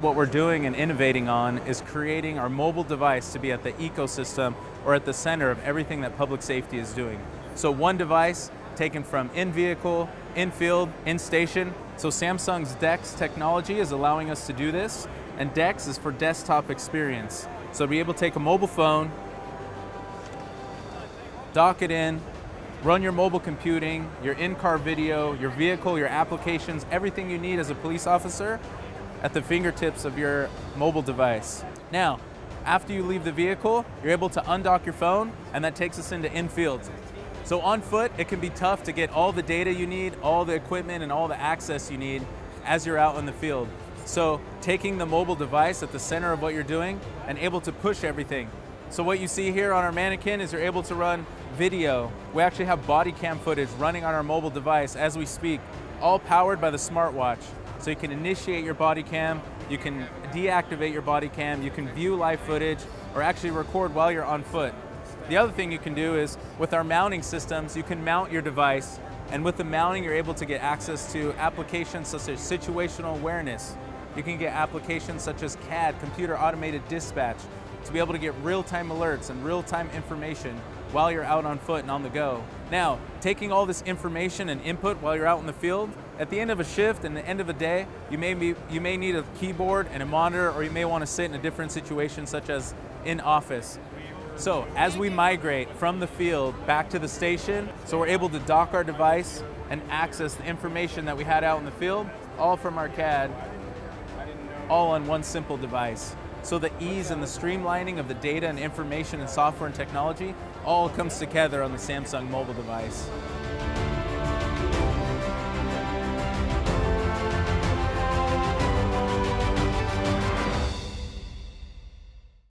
what we're doing and innovating on is creating our mobile device to be at the ecosystem or at the center of everything that public safety is doing. So one device taken from in-vehicle, in-field, in-station. So Samsung's DeX technology is allowing us to do this, and DeX is for desktop experience. So be able to take a mobile phone, dock it in, run your mobile computing, your in-car video, your vehicle, your applications, everything you need as a police officer at the fingertips of your mobile device. Now, after you leave the vehicle, you're able to undock your phone, and that takes us into in-field. So on foot, it can be tough to get all the data you need, all the equipment, and all the access you need as you're out in the field. So taking the mobile device at the center of what you're doing and able to push everything. So what you see here on our mannequin is you're able to run video. We actually have body cam footage running on our mobile device as we speak, all powered by the smartwatch. So you can initiate your body cam, you can deactivate your body cam, you can view live footage, or actually record while you're on foot. The other thing you can do is, with our mounting systems, you can mount your device, and with the mounting, you're able to get access to applications such as situational awareness. You can get applications such as CAD, computer automated dispatch, to be able to get real-time alerts and real-time information while you're out on foot and on the go. Now, taking all this information and input while you're out in the field, at the end of a shift and the end of a day, you may, be, you may need a keyboard and a monitor, or you may want to sit in a different situation, such as in office. So as we migrate from the field back to the station, so we're able to dock our device and access the information that we had out in the field, all from our CAD, all on one simple device. So the ease and the streamlining of the data and information and software and technology all comes together on the Samsung mobile device.